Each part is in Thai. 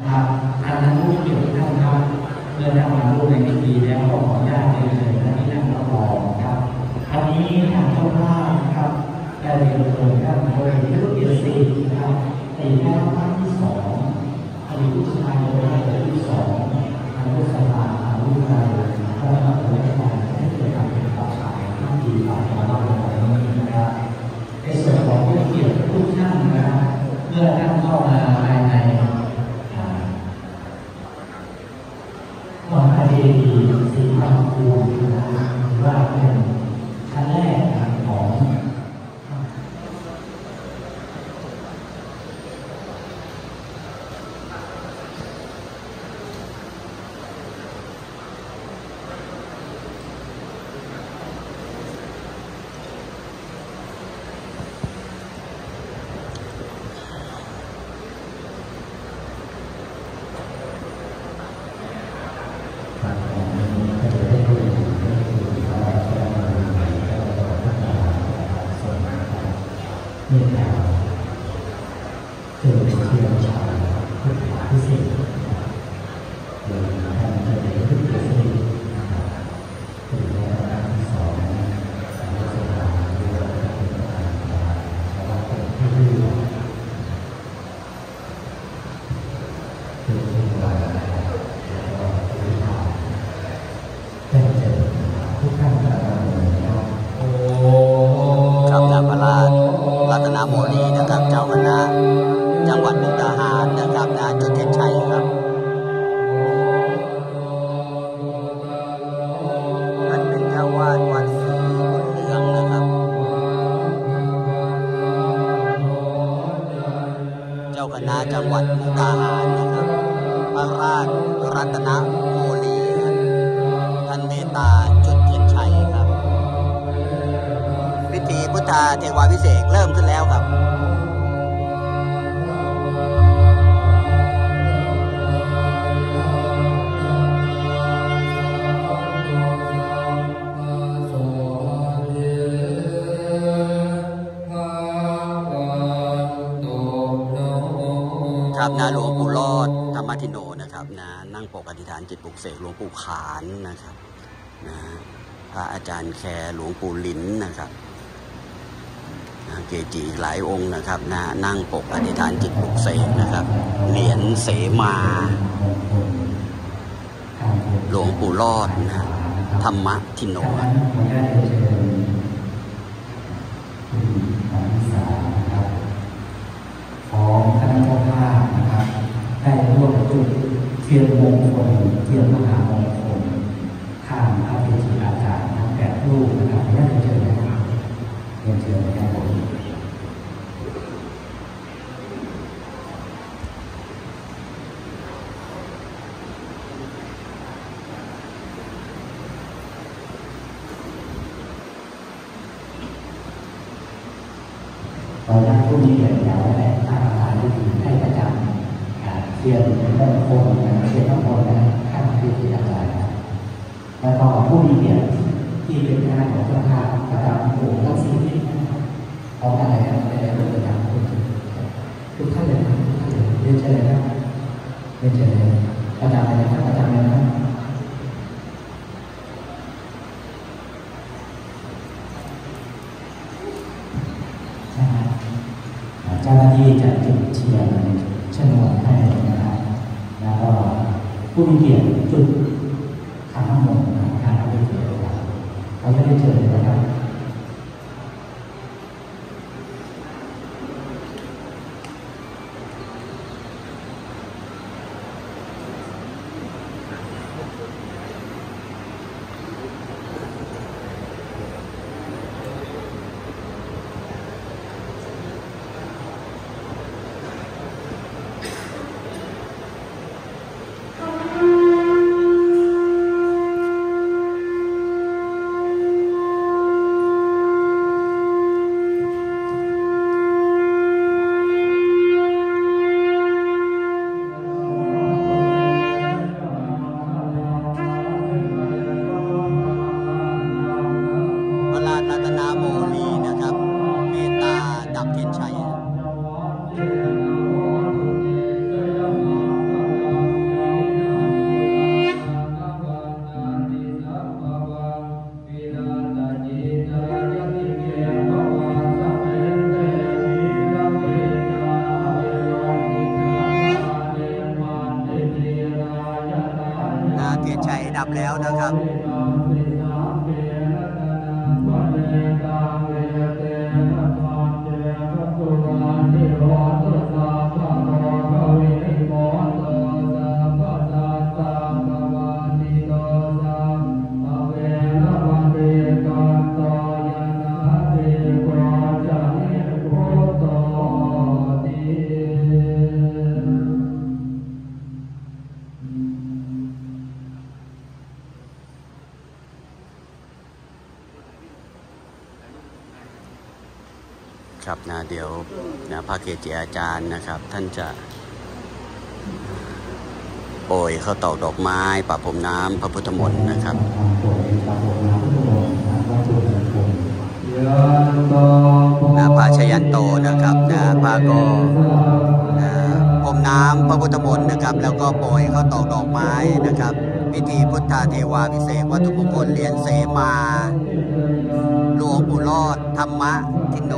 ครับคณะผู้เกี่ยวข้องครับเมื่อได้มาร่วมในพิธีแล้วก็ขออนุญาตเรียนเชิญท่านที่นั่งรับรองครับอันนี้ทางเจ้าภาพนะครับได้เรียนเชิญท่านโดยผู้เกียรตินะครับตีแม่ท่านที่สองอดีตผู้ชายเลยท่านที่สองทางผู้สภาทางผู้ใดท่านรับราชการให้เกิดการเป็นประชาที่ดีต่อมาเราในวันนี้นะครับในส่วนของผู้เกี่ยวทุกท่านนะครับเมื่อท่านเข้ามาภายในอ่า วัดพระเจดีย์ศรีพันคูนนะครับถือว่าเป็นชั้นแรกของ ครับผมก็จะได้พูดถึงเรื่องที่ว่าจะได้มาใหม่ก็จะพัฒนาส่วนนะครับ เนื่ นะครับนจุดเทียนชัยครับท่านเป็นเจ้าวาดวัดศรีบุญเรืองนะครับ เจ้าคณะจังหวัดมุกดาหารนะครับ พระราชรัตนโมลีท่านเมตตาจุดเทียนชัยครับ พิธีพุทธาเทวาพิเศษเริ่มขึ้นแล้วครับับนาหลวงปู่รอดธรรมทิโนนะครับนะนั่งปกอธิษฐานจิตปลุกเสกหลวงปู่ขานนะครับนะพระอาจารย์แคร์หลวงปู่ลินนะครับนะเกจิอีหลายองค์นะครับนะนั่งปกอธิษฐานจิตปลุกเสกนะครับ เหรียญเสมา หลวงปู่รอดนะธรรมทิโน ขออนุญาตเชิญคุณปานิสานะครับของคณะเจ้าภาพนะครับ ได้ร่วมจุดเทียนมงคลเทียนมหามงคลข้ามพระเกจิอาจารย์ทั้งแปดรูปนะครับขออนุญาตเชิญนะครับเรียนเชิญนะครับผม ตอนนั้นผู้มีเกียรติยาวและตั้งอาคารที่ดีให้ประจ เรียนมงคลนะเรียนมงคลนะท่านคืออาจารย์นะแล้วก็ผู้มีเกียรติที่เป็นงานของเจ้าภาพประจำองค์ทั้งสี่ทิศนะครับพร้อมกันเลยครับในเรื่องประจำทุกท่านทุกท่านเลยนะทุกท่านเลยเรียนเชิญเลยครับเรียนเชิญเลยประจำเลยนะครับประจำเลยนะครับ นะครับเจ้าหน้าที่จะจุดเทียนชนวนให้นะครับ แล้วก็ ผู้มีเกียรติจุดขันน้ำมนต์นะครับทางพระเกียรติครับเขาจะได้เจอนะครับ รับเข็นชัยเกียรติชัยดับแล้วนะครับ ครับนะเดี๋ยวนะพระเกจิอาจารย์นะครับ ท่านจะโปรยเข้าวตอกดอกไม้ปะพมน้ำพระพุทธมนต์นะครับทางโปรดตามโปรดน้ำพุทธมนต์นะว่าตัวเองคงนะพระชยันโตนะครับนะพระก็นะพมน้ำพระพุทธมนต์นะครับ แล้วก็โปรยเข้าวตอกดอกไม้นะครับพิธีพุทธาเทวาพิเศษวัตถุมงคลเหรียญเสมา หลวงปู่รอดธรรมะทิโน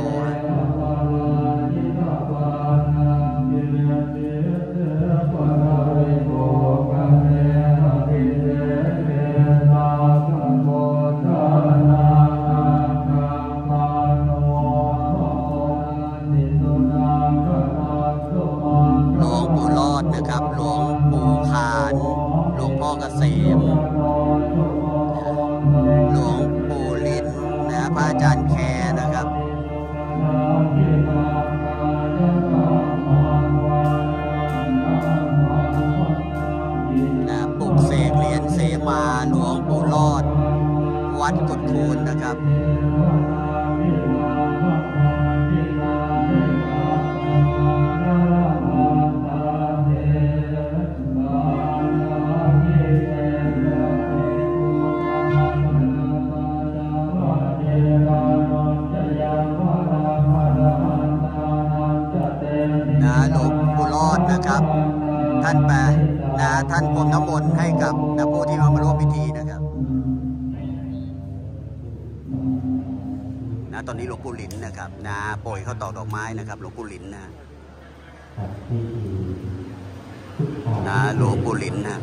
อดนะครับ ท่านแปลนะท่านพรมน้ำมนต์ให้กับนะผู้ที่มามาร่วมพิธีนะครับนะตอนนี้หลวงปู่หลินนะครับนะโปรยเข้าตอกดอกไม้นะครับหลวงปู่หลินนะนะหลวงปู่หลินนะ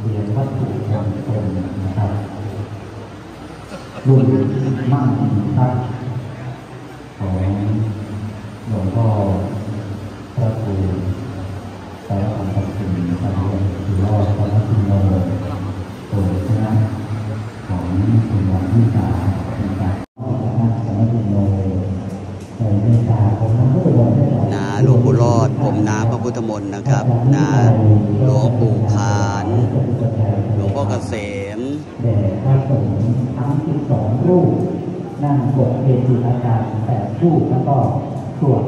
เรียนวัตถุมงคลนะครับรุ่นมั่งครับของหลวงพ่อพระครูสารพันธ์สินนะครับหรือว่านของหลวงพ่อพระครัส นะหลวงปู่รอดผมน้ำพระพุทธมนต์นะครับนะหลวงปู่ขาน หลวงพ่อเกษมแด่พระสงฆ์ทั้งสิบสองรูปนั่งกดเกจิอาจารย์แปดรูปแล้วก็สวด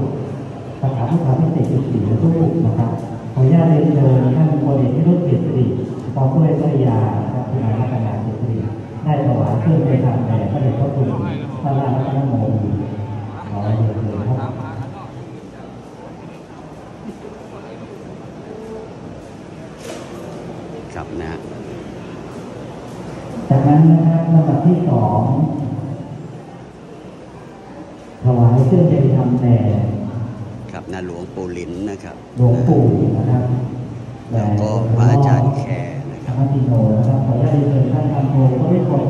คาถาพุทธาพิเศษสี่รูปนะครับ ขออนุญาตเรียนเชิญท่านพลเอกนิรุตเกียรติพร้อมด้วยภรรยาครับคุณนายรัตนาเกียรติได้ถวายเครื่องไปทำแด่พระเดชพระคุณพระราชนโมขอเรียนเชิญครับครับนะจากนั้นนะครับลำดับที่สองถวายเครื่องไปทำแด่ นะหลวงปู่หลินนะครับหลวงปู่นะครับ แล้วก็พระอาจารย์แขนะครับพระติโนนะครับขออนุญาตเชิญท่านทำโพก็ได้ผล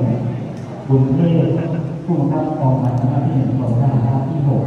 บุญเทศผู้นังคับกองบัญชาการที่หนึ่งกองทหารที่หก